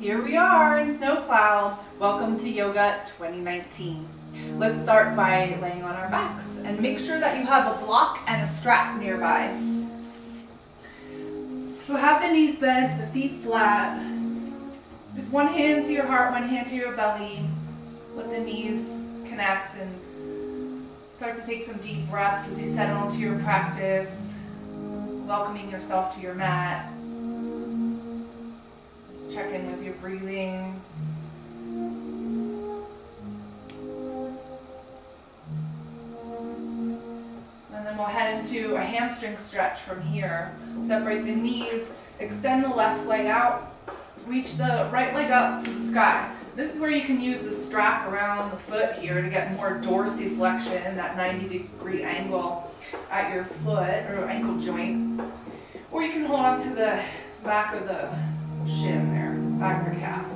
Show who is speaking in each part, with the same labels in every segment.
Speaker 1: Here we are in Snow Cloud. Welcome to Yoga 2019. Let's start by laying on our backs and make sure that you have a block and a strap nearby. So have the knees bent, the feet flat. Just one hand to your heart, one hand to your belly. Let the knees connect and start to take some deep breaths as you settle into your practice, welcoming yourself to your mat. Breathing. And then we'll head into a hamstring stretch from here. Separate the knees, extend the left leg out, reach the right leg up to the sky. This is where you can use the strap around the foot here to get more dorsiflexion, that 90 degree angle at your foot or ankle joint. Or you can hold on to the back of the shin back the calf.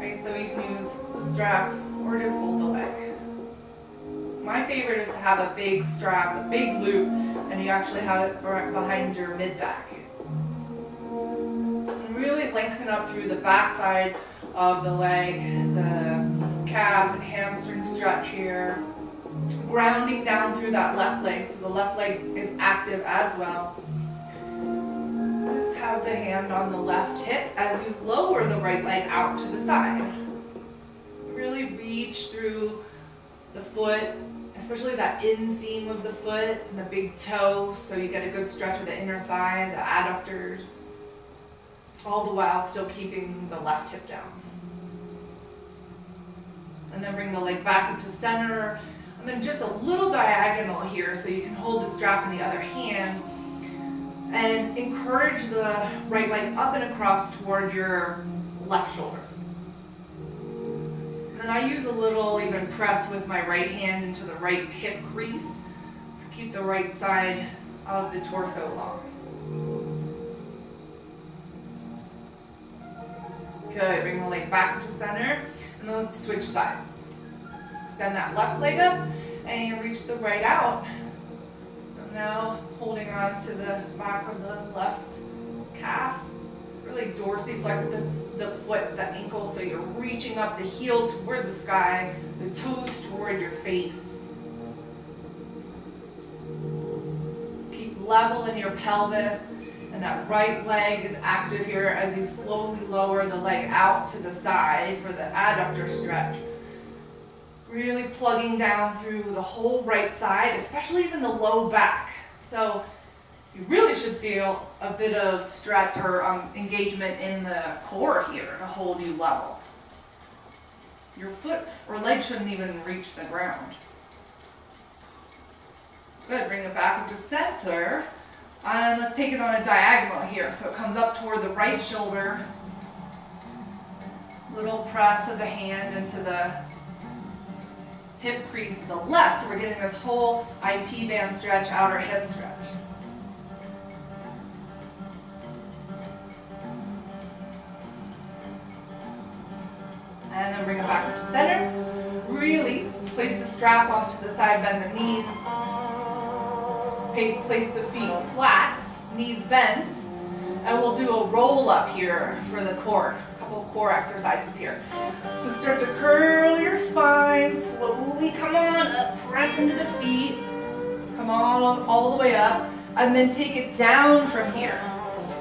Speaker 1: Right, so you can use the strap or just hold the leg. My favorite is to have a big strap, a big loop, and you actually have it behind your mid-back. Really lengthen up through the backside of the leg, the calf and hamstring stretch here. Grounding down through that left leg, so the left leg is active as well have the hand on the left hip as you lower the right leg out to the side. Really reach through the foot, especially that inseam of the foot and the big toe, so you get a good stretch of the inner thigh, the adductors, all the while still keeping the left hip down. And then bring the leg back up to center, and then just a little diagonal here so you can hold the strap in the other hand and encourage the right leg up and across toward your left shoulder. And then I use a little even press with my right hand into the right hip crease to keep the right side of the torso long. Good, bring the leg back to center, and then let's switch sides. Extend that left leg up, and reach the right out. Now holding on to the back of the left calf. Really dorsiflex the, the foot, the ankle, so you're reaching up the heel toward the sky, the toes toward your face. Keep level in your pelvis, and that right leg is active here as you slowly lower the leg out to the side for the adductor stretch. Really plugging down through the whole right side, especially even the low back. So you really should feel a bit of stretch or um, engagement in the core here to hold you level. Your foot or leg shouldn't even reach the ground. Good, bring it back into center. And let's take it on a diagonal here. So it comes up toward the right shoulder. Little press of the hand into the hip crease to the left. So we're getting this whole IT band stretch, outer hip stretch. And then bring it back to center. Release. Place the strap off to the side, bend the knees. Place the feet flat, knees bent. And we'll do a roll up here for the core couple core exercises here. So start to curl your spine, slowly come on up, press into the feet, come on all the way up, and then take it down from here.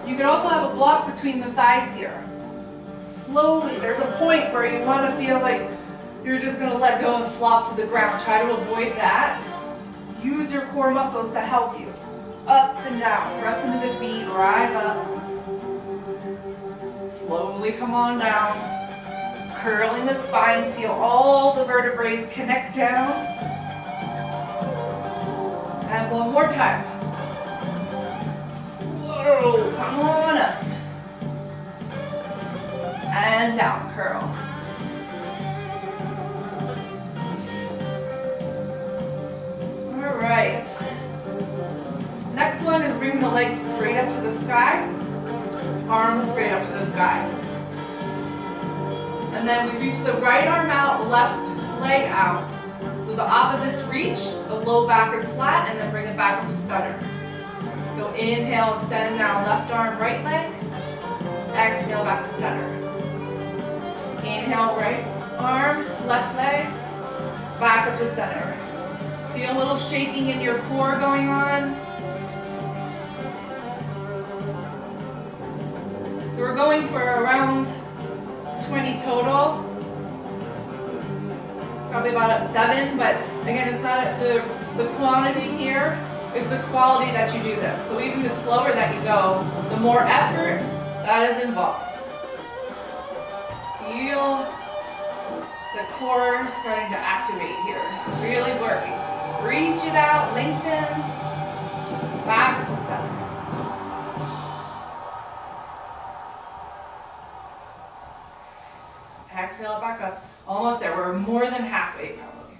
Speaker 1: You can also have a block between the thighs here. Slowly, there's a point where you want to feel like you're just going to let go and flop to the ground. Try to avoid that. Use your core muscles to help you. Up and down, press into the feet, rise up. Slowly come on down. Curling the spine, feel all the vertebrae connect down. And one more time. Whoa, come on up. And down, curl. All right. Next one is bring the legs straight up to the sky arms straight up to the sky. And then we reach the right arm out, left leg out. So the opposites reach, the low back is flat, and then bring it back to center. So inhale, extend now, left arm, right leg. Exhale, back to center. Inhale, right arm, left leg, back up to center. Feel a little shaking in your core going on. So we're going for around 20 total. Probably about at seven, but again, it's not the, the quantity here, it's the quality that you do this. So even the slower that you go, the more effort that is involved. Feel the core starting to activate here. Really working. Reach it out, lengthen, back center. Exhale it back up. Almost there. We're more than halfway probably.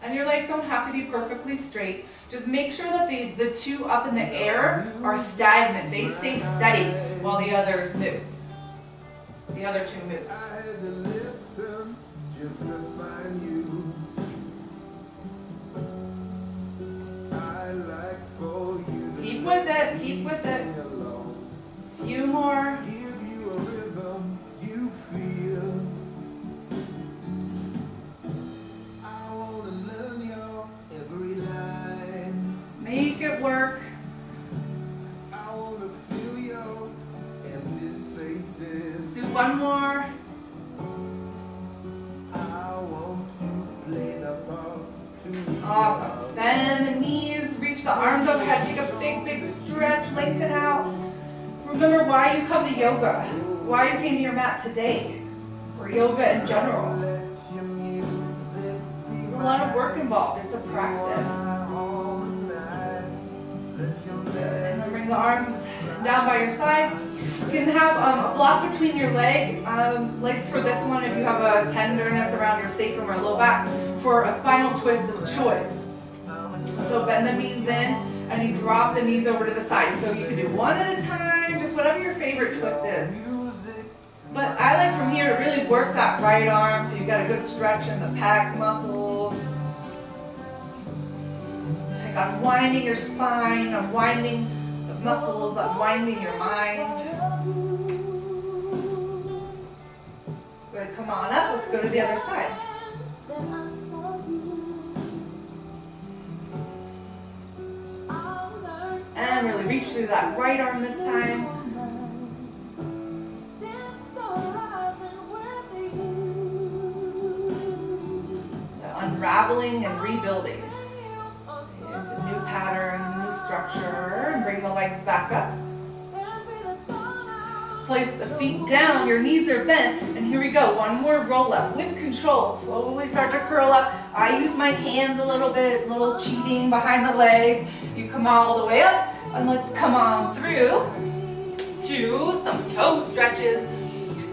Speaker 1: And your legs don't have to be perfectly straight. Just make sure that the, the two up in the air are stagnant. They stay steady while the others move. The other two move. Keep with it, keep with it. Few more. One more. Awesome. Bend the knees, reach the arms up, overhead, take a big, big stretch, lengthen out. Remember why you come to yoga, why you came to your mat today, or yoga in general. There's a lot of work involved, it's a practice. And then bring the arms down by your side. You can have um, a block between your leg, um, legs for this one if you have a tenderness around your sacrum or low back, for a spinal twist of choice. So bend the knees in and you drop the knees over to the side. So you can do one at a time, just whatever your favorite twist is. But I like from here to really work that right arm so you've got a good stretch in the pec muscles. Like unwinding your spine, unwinding the muscles, unwinding your mind. Good, come on up, let's go to the other side. And really reach through that right arm this time. Unraveling and rebuilding into new pattern, new structure, bring the legs back up. Place the feet down, your knees are bent, and here we go. One more roll up with control. Slowly start to curl up. I use my hands a little bit, a little cheating behind the leg. You come all the way up, and let's come on through to some toe stretches.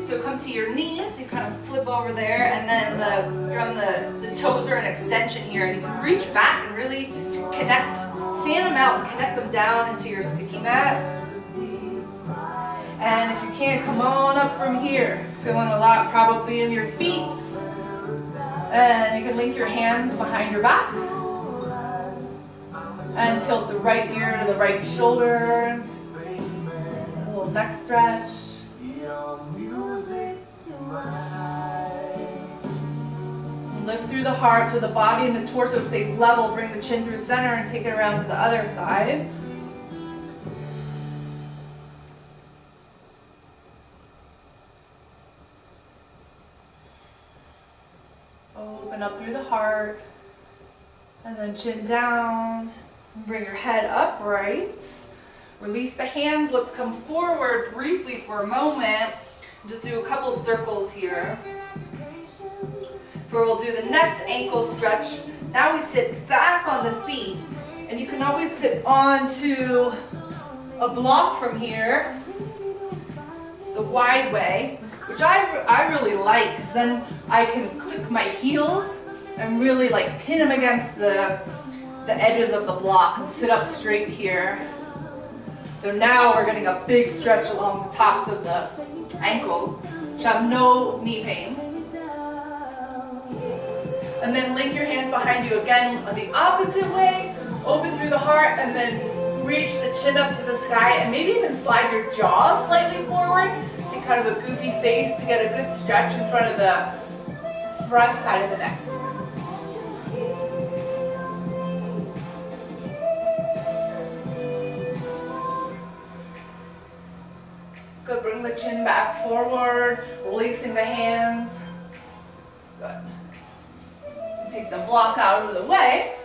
Speaker 1: So come to your knees, you kind of flip over there, and then the, you're on the, the toes are an extension here, and you can reach back and really connect, fan them out and connect them down into your sticky mat. And if you can't, come on up from here. Feeling a lot probably in your feet. And you can link your hands behind your back. And tilt the right ear to the right shoulder. A little neck stretch. Lift through the heart so the body and the torso stays level. Bring the chin through center and take it around to the other side. Open up through the heart. And then chin down. Bring your head upright. Release the hands. Let's come forward briefly for a moment. Just do a couple circles here. For we'll do the next ankle stretch. Now we sit back on the feet. And you can always sit onto a block from here, the wide way, which I, I really like. Then I can click my heels and really like pin them against the, the edges of the block and sit up straight here. So now we're getting a big stretch along the tops of the ankles, which have no knee pain. And then link your hands behind you again on the opposite way, open through the heart, and then reach the chin up to the sky, and maybe even slide your jaw slightly forward. To kind of a goofy face to get a good stretch in front of the front side of the neck. Good, bring the chin back forward, releasing the hands. Good. Take the block out of the way.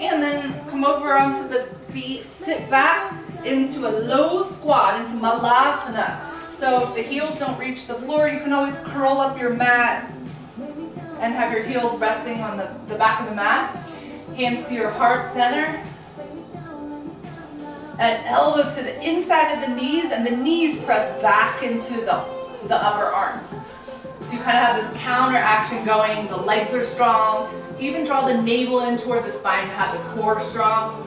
Speaker 1: And then come over onto the feet, sit back into a low squat, into Malasana. So if the heels don't reach the floor, you can always curl up your mat and have your heels resting on the, the back of the mat. Hands to your heart center. And elbows to the inside of the knees, and the knees press back into the, the upper arms. So you kind of have this counter action going. The legs are strong. Even draw the navel in toward the spine to have the core strong.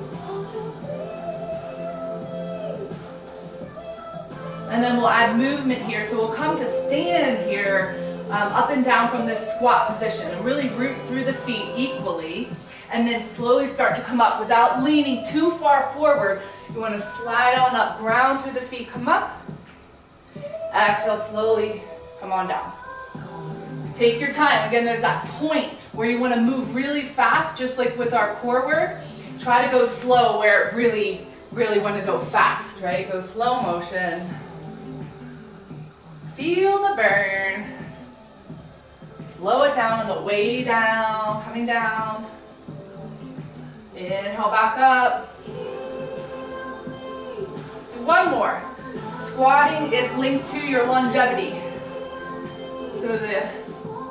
Speaker 1: And then we'll add movement here. So we'll come to stand here, um, up and down from this squat position and really root through the feet equally. And then slowly start to come up without leaning too far forward. You want to slide on up, ground through the feet, come up. Exhale, slowly come on down. Take your time. Again, there's that point where you want to move really fast, just like with our core work. Try to go slow where it really, really want to go fast, right? Go slow motion. Feel the burn. Slow it down on the way down, coming down. Inhale back up. One more. Squatting is linked to your longevity. So the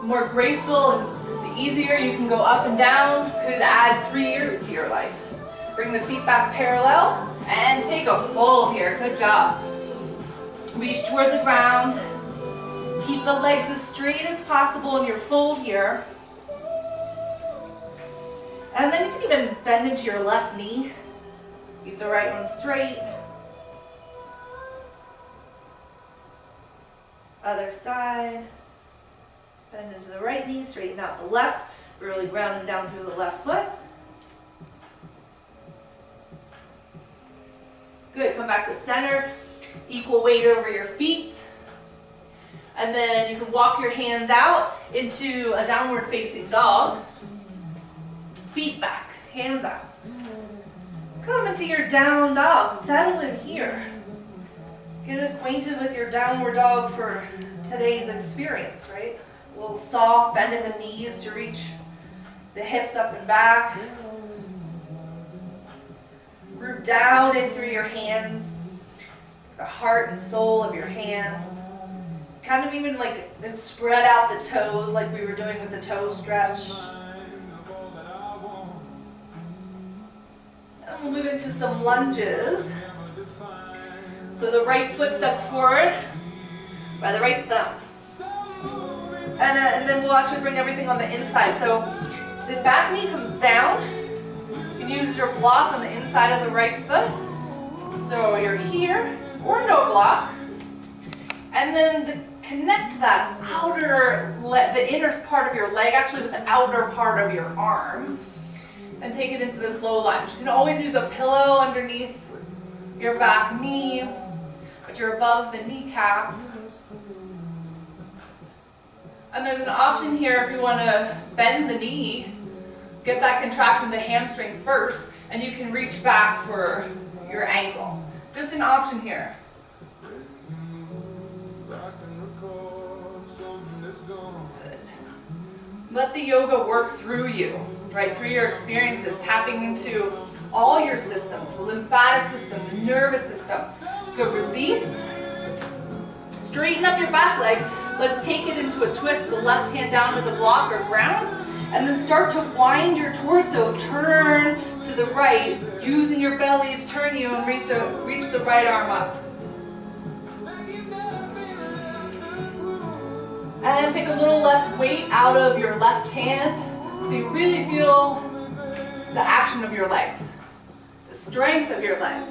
Speaker 1: more graceful and the easier you can go up and down could add three years to your life. Bring the feet back parallel and take a fold here. Good job. Reach toward the ground. Keep the legs as straight as possible in your fold here. And then you can even bend into your left knee. Keep the right one straight. Other side. Bend into the right knee, straighten out the left. Really grounding down through the left foot. Good, come back to center. Equal weight over your feet. And then you can walk your hands out into a downward facing dog. Feet back, hands out. Come into your down dog, settle in here. Get acquainted with your downward dog for today's experience, right? A little soft, bending the knees to reach the hips up and back. Root down in through your hands, the heart and soul of your hands. Kind of even like spread out the toes like we were doing with the toe stretch. And we'll move into some lunges. So the right foot steps forward by the right thumb. And, uh, and then we'll actually bring everything on the inside. So the back knee comes down. You can use your block on the inside of the right foot. So you're here, or no block. And then the, connect that outer, the inner part of your leg actually with the outer part of your arm. And take it into this low lunge. You can always use a pillow underneath your back knee, but you're above the kneecap. And there's an option here if you want to bend the knee, get that contraction the hamstring first, and you can reach back for your ankle. Just an option here. Let the yoga work through you, right, through your experiences, tapping into all your systems, the lymphatic system, the nervous system. Go release, straighten up your back leg, Let's take it into a twist, the left hand down to the block or ground, and then start to wind your torso, turn to the right, using your belly to turn you and reach the, reach the right arm up. And take a little less weight out of your left hand, so you really feel the action of your legs, the strength of your legs.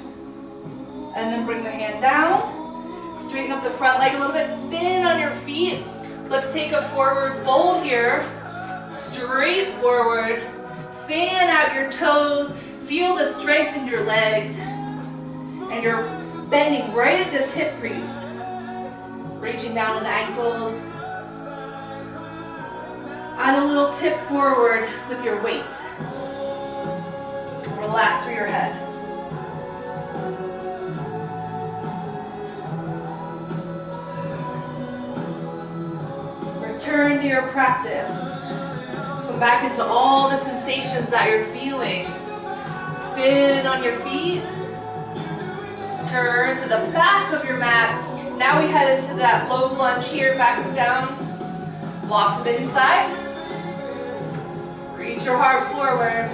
Speaker 1: And then bring the hand down, Straighten up the front leg a little bit. Spin on your feet. Let's take a forward fold here. Straight forward. Fan out your toes. Feel the strength in your legs. And you're bending right at this hip crease. Reaching down to the ankles. And a little tip forward with your weight. Relax through your head. Return to your practice. Come back into all the sensations that you're feeling. Spin on your feet. Turn to the back of your mat. Now we head into that low lunge here, back down. Walk to the inside. Reach your heart forward.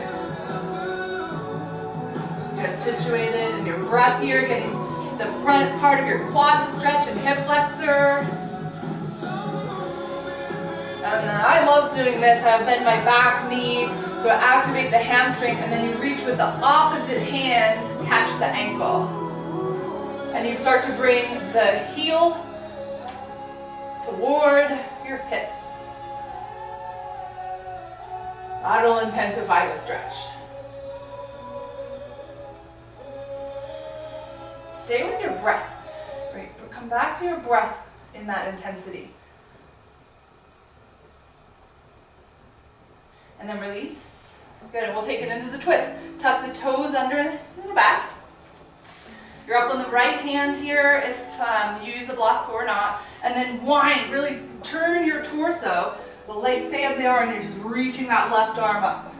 Speaker 1: Get situated in your breath here, getting the front part of your quad to stretch and hip flexor. I love doing this. I bend my back knee to activate the hamstring and then you reach with the opposite hand, catch the ankle. And you start to bring the heel toward your hips. That'll intensify the stretch. Stay with your breath. Come back to your breath in that intensity. And then release. Good, we'll take it into the twist. Tuck the toes under the back. You're up on the right hand here if um, you use the block or not. And then wind, really turn your torso. The legs stay as they are and you're just reaching that left arm up.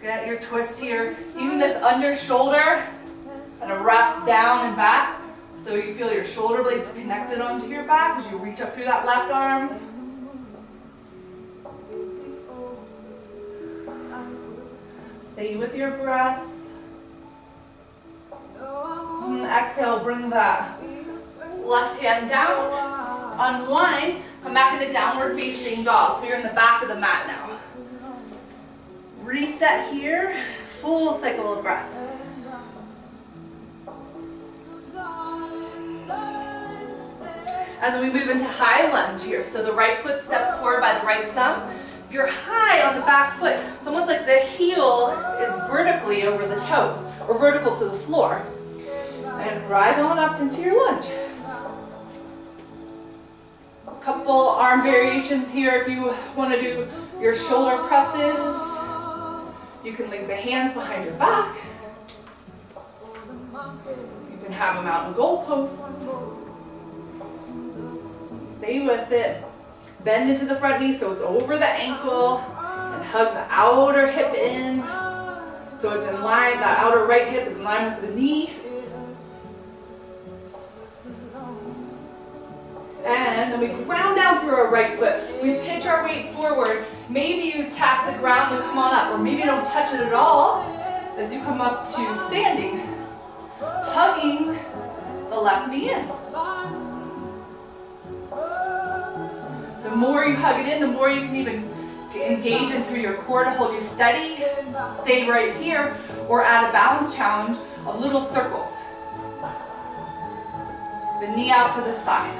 Speaker 1: Get your twist here. Even this under shoulder kind of wraps down and back. So you feel your shoulder blades connected onto your back as you reach up through that left arm. Stay with your breath. And exhale, bring that left hand down. Unwind, come back into downward facing dog. So you're in the back of the mat now. Reset here, full cycle of breath. And then we move into high lunge here. So the right foot steps forward by the right thumb. You're high on the back foot. It's almost like the heel is vertically over the toes, or vertical to the floor. And rise on up into your lunge. A couple arm variations here if you want to do your shoulder presses. You can link the hands behind your back. You can have them out in. Stay with it. Bend into the front knee so it's over the ankle and hug the outer hip in. So it's in line, the outer right hip is in line with the knee. And then we ground down through our right foot. We pitch our weight forward. Maybe you tap the ground and come on up, or maybe you don't touch it at all as you come up to standing. Hugging the left knee in. More you hug it in, the more you can even engage in through your core to hold you steady. Stay right here, or add a balance challenge of little circles. The knee out to the side.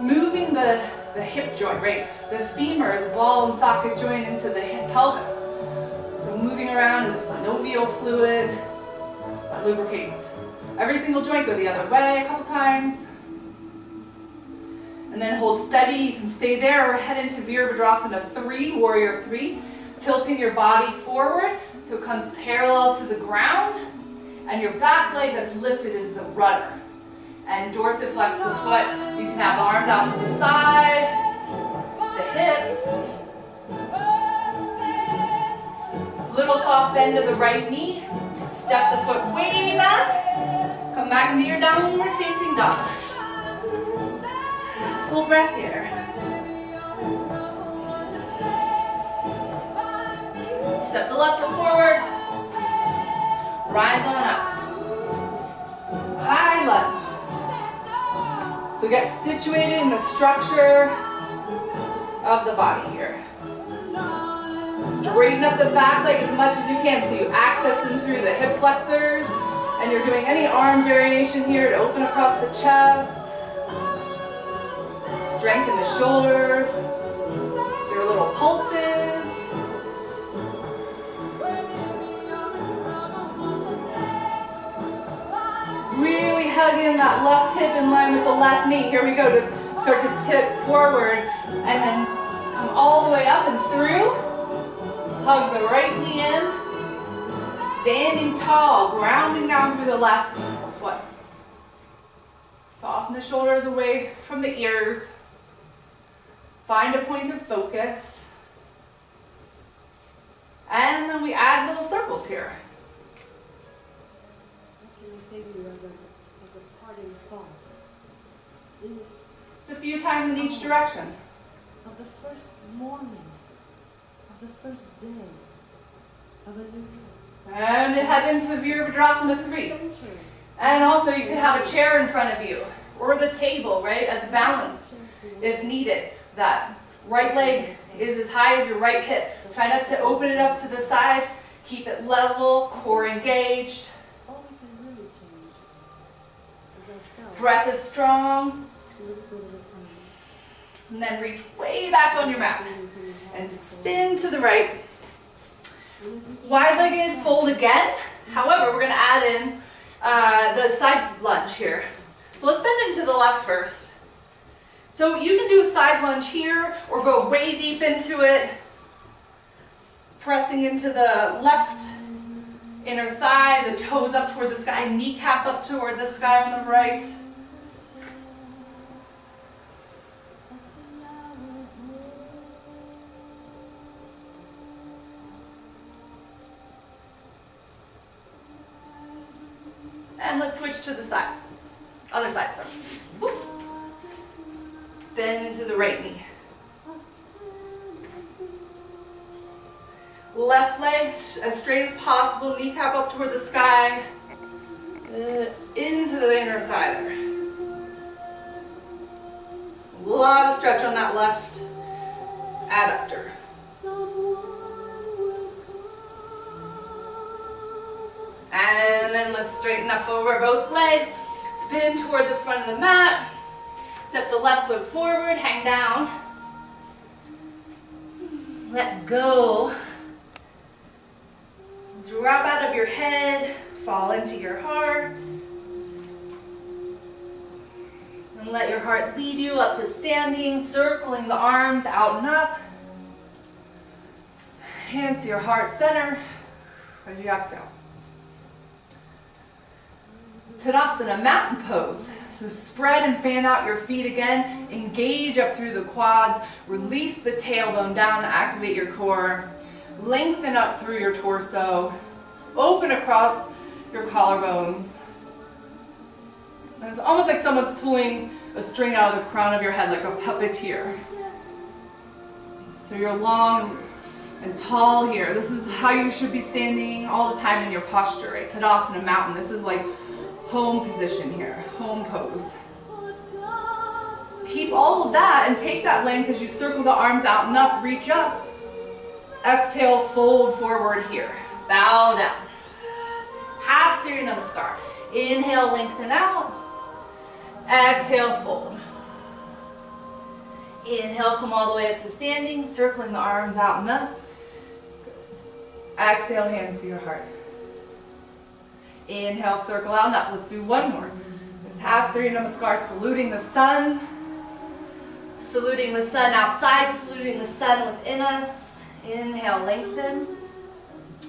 Speaker 1: Moving the, the hip joint, right? The femur is ball and socket joint into the hip pelvis. So moving around in the synovial fluid that lubricates every single joint. Go the other way a couple times. And then hold steady. You can stay there or head into Virabhadrasana 3, Warrior 3. Tilting your body forward so it comes parallel to the ground. And your back leg that's lifted is the rudder. And dorsiflex the foot. You can have arms out to the side, the hips. Little soft bend of the right knee. Step the foot way back. Come back into your downward facing dog. Breath here. Step the left foot forward. Rise on up. High lunge. So get situated in the structure of the body here. Straighten up the back leg as much as you can so you access them through the hip flexors. And you're doing any arm variation here to open across the chest. Strengthen the shoulders, your little pulses. Really hug in that left hip in line with the left knee. Here we go to start to tip forward and then come all the way up and through. Hug the right knee in. Standing tall, grounding down through the left foot. Soften the shoulders away from the ears. Find a point of focus. And then we add little circles here.
Speaker 2: What can I say to you as a, as a parting thought? In this,
Speaker 1: A few times in each direction.
Speaker 2: of the first morning, of the first day, of a new year.
Speaker 1: And head into Virabhadrasana 3.
Speaker 2: century.
Speaker 1: And also you could have a chair in front of you or the table, right, as balance if needed. That right leg is as high as your right hip. Try not to open it up to the side. Keep it level, core engaged. Breath is strong. And then reach way back on your mat. And spin to the right. Wide-legged fold again. However, we're going to add in uh, the side lunge here. So let's bend into the left first. So you can do a side lunge here or go way deep into it, pressing into the left inner thigh, the toes up toward the sky, kneecap up toward the sky on the right. As straight as possible, kneecap up toward the sky. Uh, into the inner thigh there. A lot of stretch on that left adductor. And then let's straighten up over both legs. Spin toward the front of the mat. Step the left foot forward, hang down. Let go. Drop out of your head, fall into your heart. And let your heart lead you up to standing, circling the arms out and up. Hands to your heart center as you exhale. Tadasana, mountain pose. So spread and fan out your feet again. Engage up through the quads. Release the tailbone down to activate your core. Lengthen up through your torso. Open across your collarbones. And it's almost like someone's pulling a string out of the crown of your head like a puppeteer. So you're long and tall here. This is how you should be standing all the time in your posture, right? Tadasana mountain. This is like home position here, home pose. Keep all of that and take that length as you circle the arms out and up, reach up. Exhale, fold forward here. Bow down. Half Surya Namaskar. Inhale, lengthen out. Exhale, fold. Inhale, come all the way up to standing, circling the arms out and up. Exhale, hands to your heart. Inhale, circle out and up. Let's do one more. This half Surya Namaskar, saluting the sun. Saluting the sun outside, saluting the sun within us. Inhale, lengthen.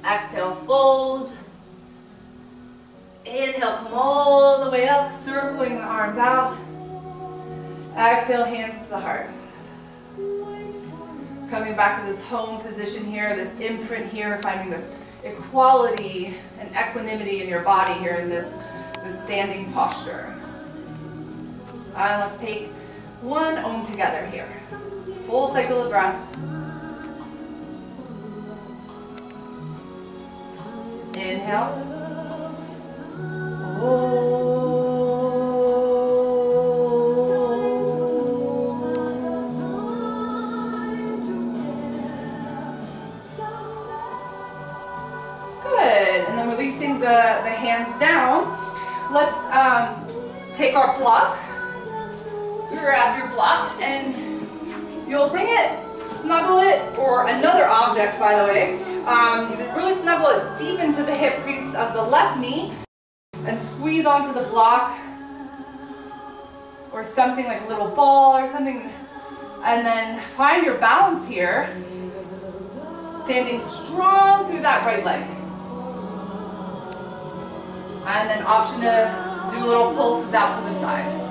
Speaker 1: Exhale, fold. Inhale, come all the way up, circling the arms out. Exhale, hands to the heart. Coming back to this home position here, this imprint here, finding this equality and equanimity in your body here in this, this standing posture. And let's take one Om together here. Full cycle of breath. Inhale. Good. And then releasing the, the hands down. Let's um, take our block. Grab your block and you'll bring it, snuggle it, or another object, by the way. Um, really snuggle it deep into the hip crease of the left knee and squeeze onto the block. or something like a little ball or something. And then find your balance here. Standing strong through that right leg. And then option to do little pulses out to the side.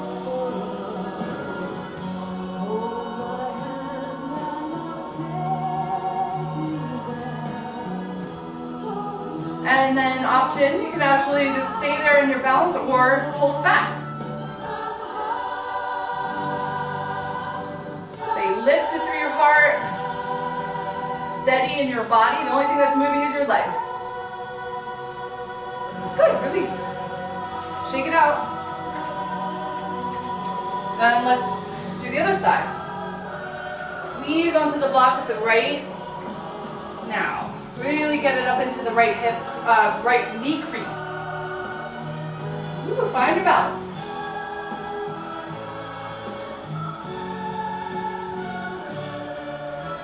Speaker 1: And then option, you can actually just stay there in your balance or pulse back. Stay lifted through your heart, steady in your body. The only thing that's moving is your leg. Good, release. Shake it out. Then let's do the other side. Squeeze onto the block with the right. Now, really get it up into the right hip uh, right knee crease. Ooh, find your balance.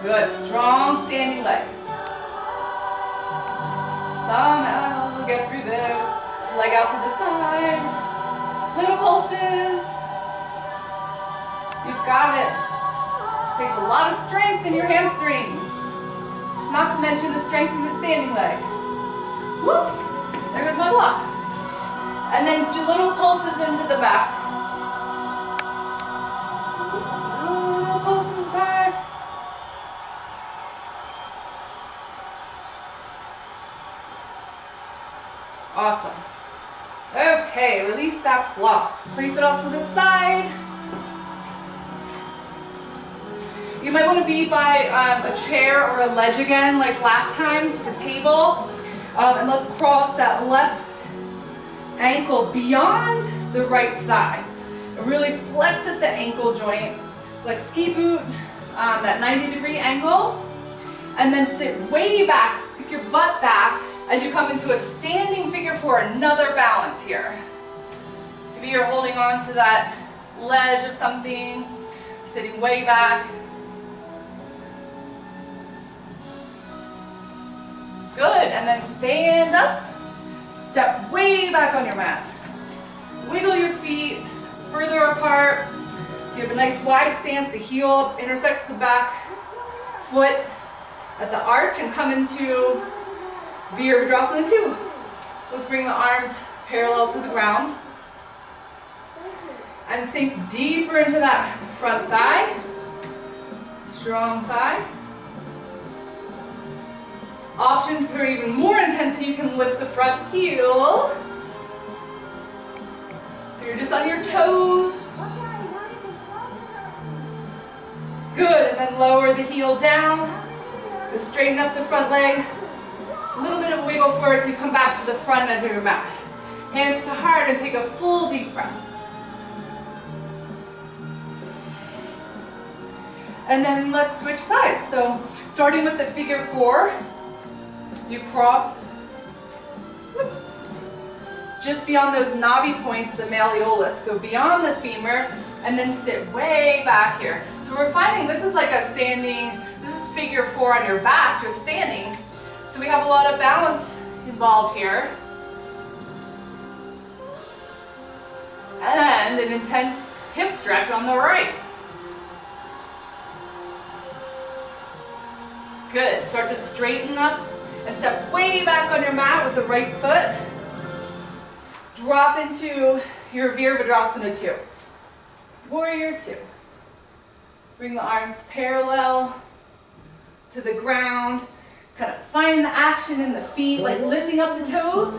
Speaker 1: Good, strong standing leg. Somehow we'll get through this. Leg out to the side. Little pulses. You've got it. Takes a lot of strength in your hamstrings. Not to mention the strength in the standing leg. Whoops, there goes my block. And then do little pulses into the back. Little pulses back. Awesome. Okay, release that block. Place it off to the side. You might want to be by um, a chair or a ledge again, like last time, to the table. Um, and let's cross that left ankle beyond the right thigh. And really flex at the ankle joint, like ski boot, um, that 90 degree angle. And then sit way back, stick your butt back as you come into a standing figure four, another balance here. Maybe you're holding on to that ledge of something, sitting way back. Good, and then stand up, step way back on your mat. Wiggle your feet further apart. So you have a nice wide stance, the heel intersects the back foot at the arch and come into Virabhadrasana 2. Let's bring the arms parallel to the ground. And sink deeper into that front thigh. Strong thigh. Option for even more intensity, you can lift the front heel. So you're just on your toes. Good, and then lower the heel down. Just straighten up the front leg. A little bit of wiggle forward so you come back to the front of your mat. Hands to heart and take a full deep breath. And then let's switch sides. So starting with the figure four, you cross, whoops, just beyond those knobby points, the malleolus, go beyond the femur, and then sit way back here. So we're finding this is like a standing, this is figure four on your back, just standing. So we have a lot of balance involved here. And an intense hip stretch on the right. Good, start to straighten up and step way back on your mat with the right foot. Drop into your Virabhadrasana 2. Warrior 2. Bring the arms parallel to the ground. Kind of find the action in the feet, like lifting up the toes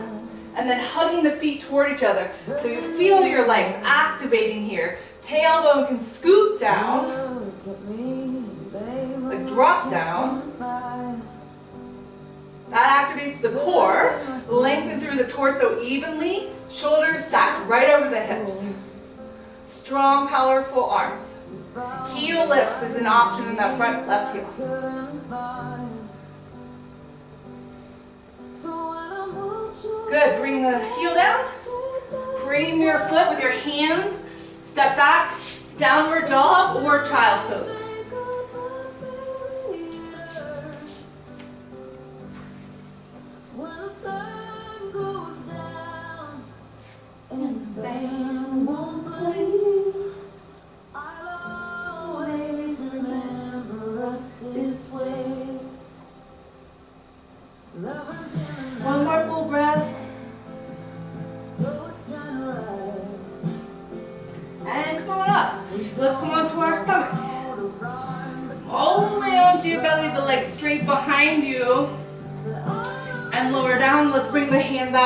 Speaker 1: and then hugging the feet toward each other. So you feel your legs activating here. Tailbone can scoop down, like drop down. That activates the core, lengthen through the torso evenly, shoulders stacked right over the hips. Strong, powerful arms. Heel lifts is an option in that front left heel. Good, bring the heel down. Bring your foot with your hands. Step back, downward dog or child pose.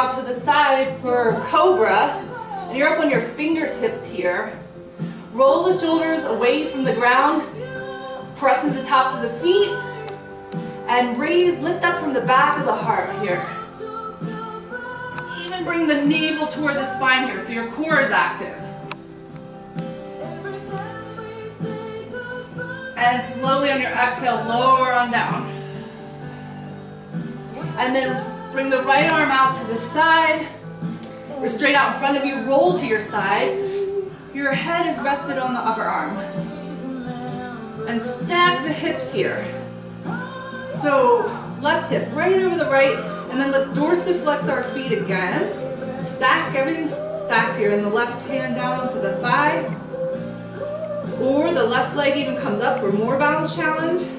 Speaker 1: Out to the side for Cobra. And you're up on your fingertips here. Roll the shoulders away from the ground. Press into the tops of the feet. And raise, lift up from the back of the heart here. Even bring the navel toward the spine here so your core is active. And slowly on your exhale, lower on down. And then bring the right arm out to the side, or straight out in front of you, roll to your side. Your head is rested on the upper arm. And stack the hips here. So left hip right over the right, and then let's dorsiflex our feet again. Stack, everything stacks here, and the left hand down onto the thigh. Or the left leg even comes up for more balance challenge.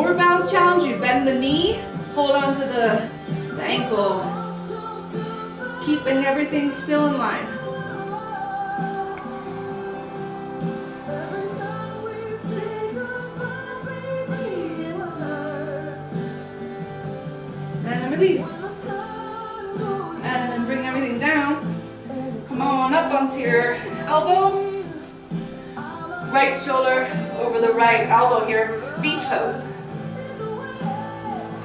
Speaker 1: More balance challenge, you bend the knee, hold on to the, the ankle, keeping everything still in line. And release. And then bring everything down. Come on up onto your elbow. Right shoulder over the right elbow here. Beach pose.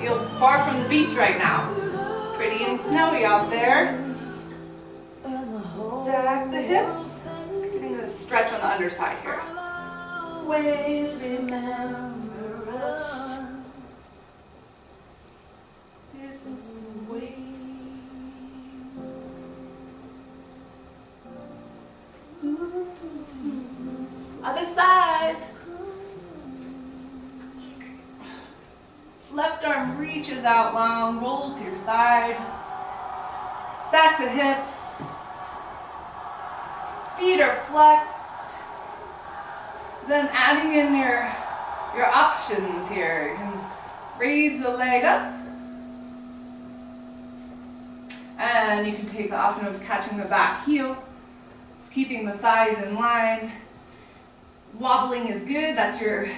Speaker 1: Feel far from the beach right now. Pretty and snowy out there. Stack the hips. Getting a stretch on the underside here. Always remember us. This is the way. Other side. Left arm reaches out long, roll to your side. Stack the hips. Feet are flexed. Then adding in your, your options here. You can raise the leg up. And you can take the option of catching the back heel. Keeping the thighs in line. Wobbling is good. That's your,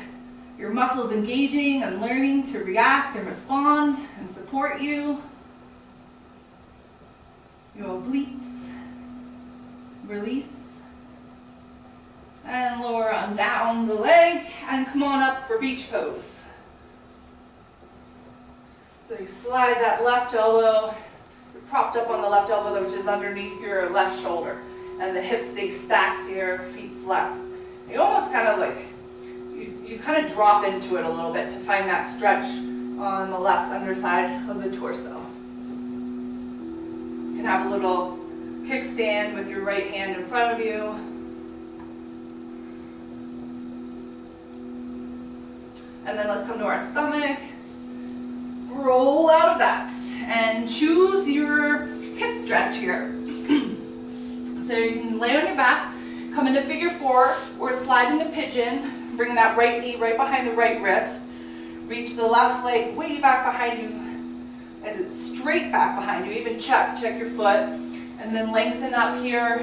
Speaker 1: your muscles engaging and learning to react and respond and support you. Your obliques. Release. And lower on down the leg and come on up for beach pose. So you slide that left elbow, you're propped up on the left elbow which is underneath your left shoulder. And the hips stay stacked here, feet flexed. You almost kind of like, you, kind of drop into it a little bit to find that stretch on the left underside of the torso. You can have a little kickstand with your right hand in front of you. And then let's come to our stomach. Roll out of that and choose your hip stretch here. so you can lay on your back, come into figure four or slide into pigeon, bring that right knee right behind the right wrist. Reach the left leg way back behind you as it's straight back behind you. Even check, check your foot. And then lengthen up here.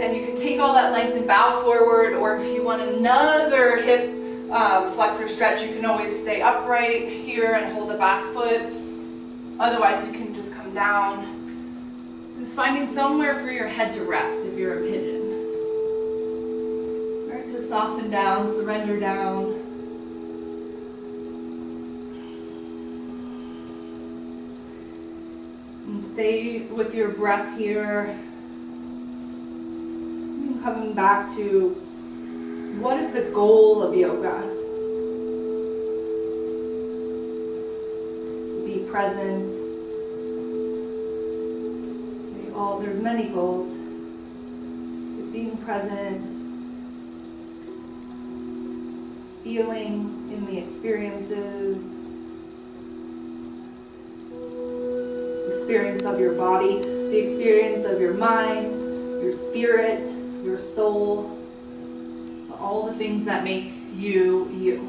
Speaker 1: And you can take all that length and bow forward or if you want another hip um, flexor stretch, you can always stay upright here and hold the back foot. Otherwise, you can just come down. Just finding somewhere for your head to rest if you're a pigeon. Soften down, surrender down. And stay with your breath here. And coming back to what is the goal of yoga? Be present. All there's many goals. Being present, feeling in the experiences, experience of your body, the experience of your mind, your spirit, your soul, all the things that make you you.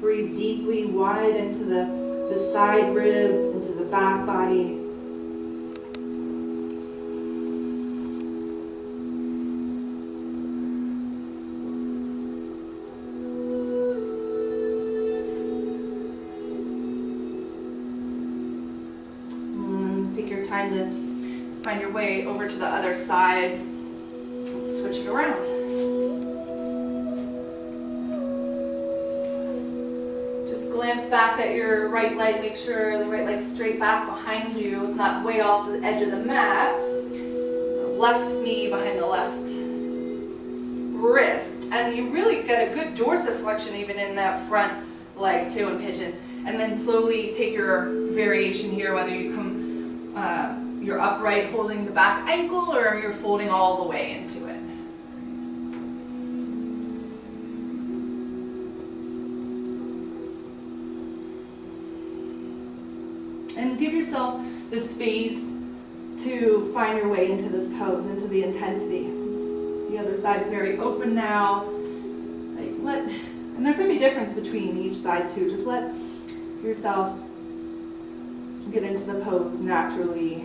Speaker 1: Breathe deeply wide into the the side ribs into the back body. And take your time to find your way over to the other side. Leg. The right leg's straight back behind you. It's not way off the edge of the mat. Left knee behind the left wrist. And you really get a good dorsiflexion even in that front leg too in pigeon. And then slowly take your variation here, whether you come uh, you're upright holding the back ankle or you're folding all the way into it. Yourself the space to find your way into this pose, into the intensity. The other side's very open now. Like let, and there could be difference between each side too. Just let yourself get into the pose naturally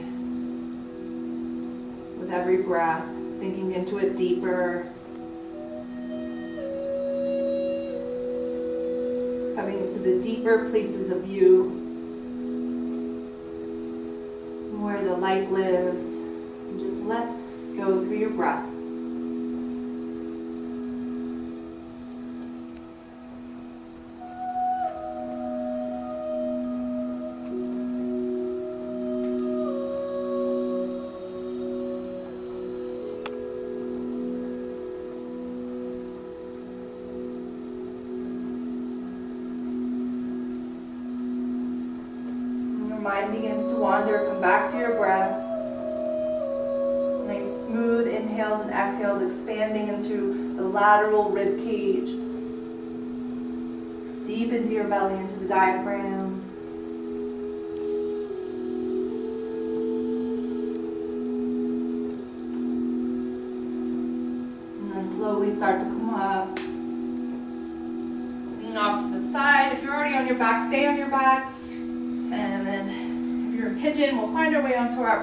Speaker 1: with every breath, sinking into it deeper. Coming into the deeper places of you the light lives. And just let go through your breath.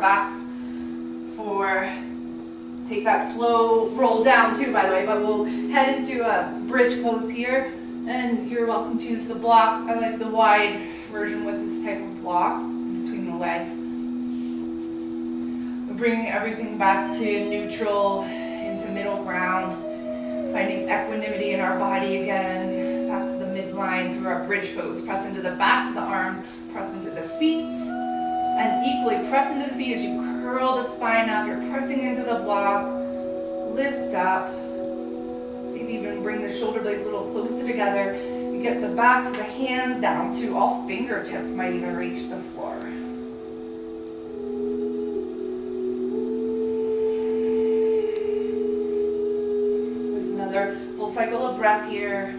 Speaker 1: Our backs for, take that slow roll down too, by the way, but we'll head into a bridge pose here. And you're welcome to use the block. I like the wide version with this type of block between the legs. We're bringing everything back to neutral, into middle ground. Finding equanimity in our body again. Back to the midline through our bridge pose. Press into the backs of the arms, press into the feet. And equally, press into the feet as you curl the spine up. You're pressing into the block. Lift up. Maybe even bring the shoulder blades a little closer together. You get the backs of the hands down too. All fingertips might even reach the floor. There's another full cycle of breath here.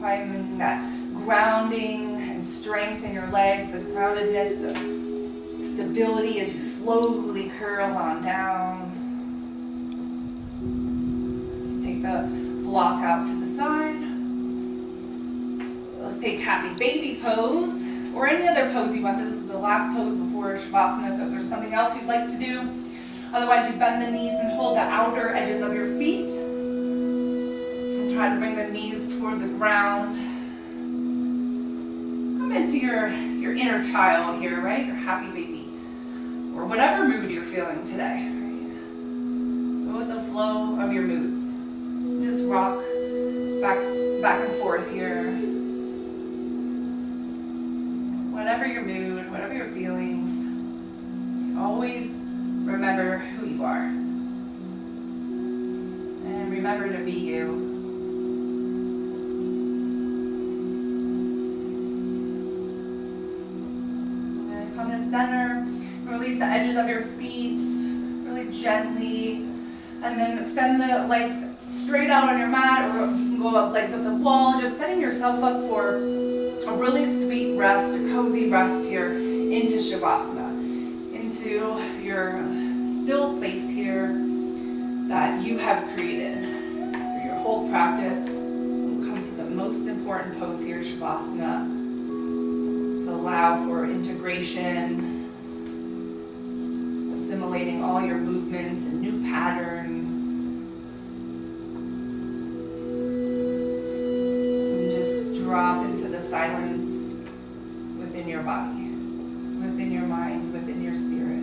Speaker 1: Finding that grounding strength in your legs, the groundedness, the stability as you slowly curl on down. Take the block out to the side. Let's take happy baby pose or any other pose you want. This is the last pose before Shavasana, so if there's something else you'd like to do. Otherwise, you bend the knees and hold the outer edges of your feet. And try to bring the knees toward the ground into your, your inner child here, right? Your happy baby. Or whatever mood you're feeling today. Right? Go with the flow of your moods. Just rock back, back and forth here. Whatever your mood, whatever your feelings, always remember who you are. And remember to be you. Edges of your feet really gently. And then extend the legs straight out on your mat or you can go up legs up the wall. Just setting yourself up for a really sweet rest, a cozy rest here into Shavasana. Into your still place here that you have created for your whole practice. We'll come to the most important pose here, Shavasana. to allow for integration, assimilating all your movements and new patterns. And just drop into the silence within your body, within your mind, within your spirit,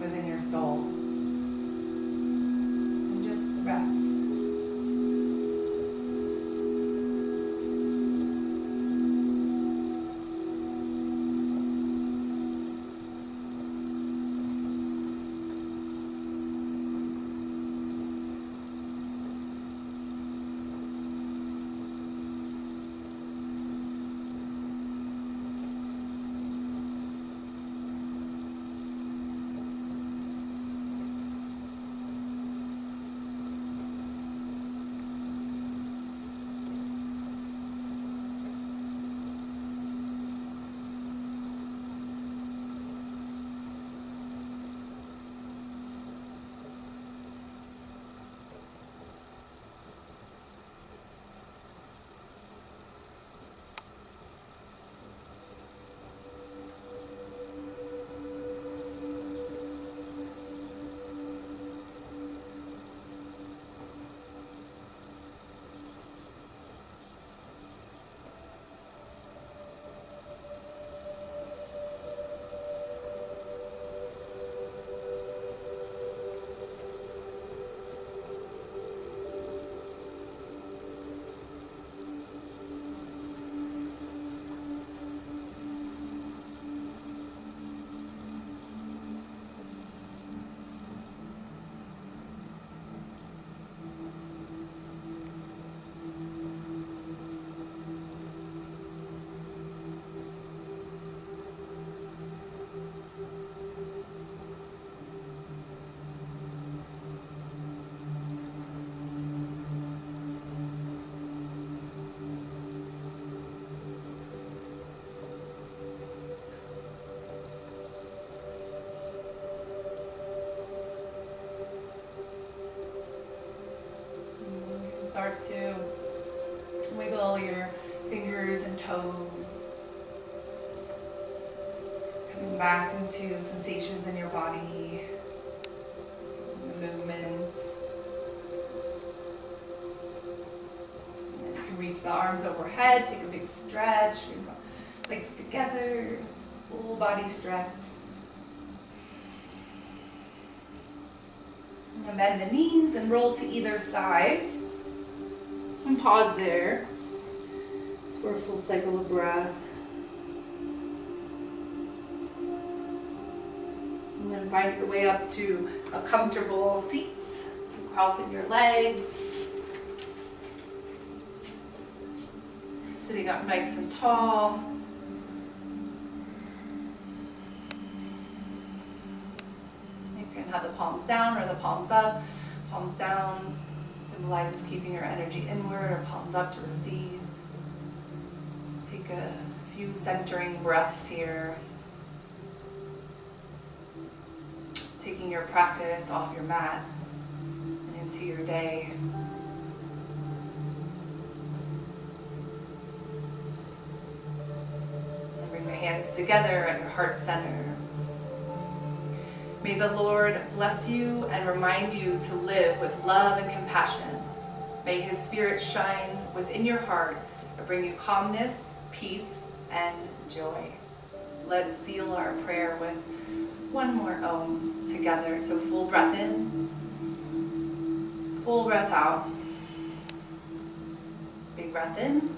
Speaker 1: within your soul. Start to wiggle your fingers and toes. Coming back into sensations in your body, movements. And you can reach the arms overhead, take a big stretch, the legs together, full body stretch. And bend the knees and roll to either side. Pause there. Just for a full cycle of breath. And then find your way up to a comfortable seat. Crossing your legs. Sitting up nice and tall. You can have the palms down or the palms up. Palms down symbolizes keeping your energy inward or palms up to receive. Take a few centering breaths here. Taking your practice off your mat and into your day. And bring the hands together at your heart center. May the Lord bless you and remind you to live with love and compassion. May his spirit shine within your heart and bring you calmness, peace, and joy. Let's seal our prayer with one more Om together. So full breath in, full breath out. Big breath in.